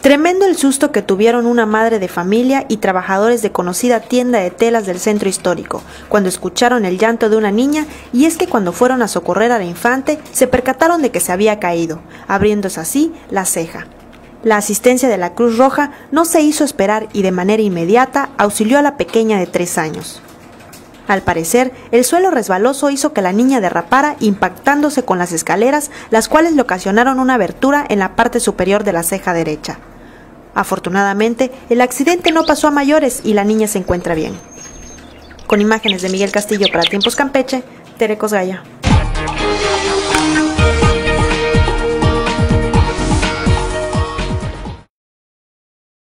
Tremendo el susto que tuvieron una madre de familia y trabajadores de conocida tienda de telas del centro histórico cuando escucharon el llanto de una niña y es que cuando fueron a socorrer a la infante se percataron de que se había caído, abriéndose así la ceja. La asistencia de la Cruz Roja no se hizo esperar y de manera inmediata auxilió a la pequeña de tres años. Al parecer, el suelo resbaloso hizo que la niña derrapara impactándose con las escaleras, las cuales le ocasionaron una abertura en la parte superior de la ceja derecha. Afortunadamente, el accidente no pasó a mayores y la niña se encuentra bien. Con imágenes de Miguel Castillo para Tiempos Campeche, Tere Cosgaya.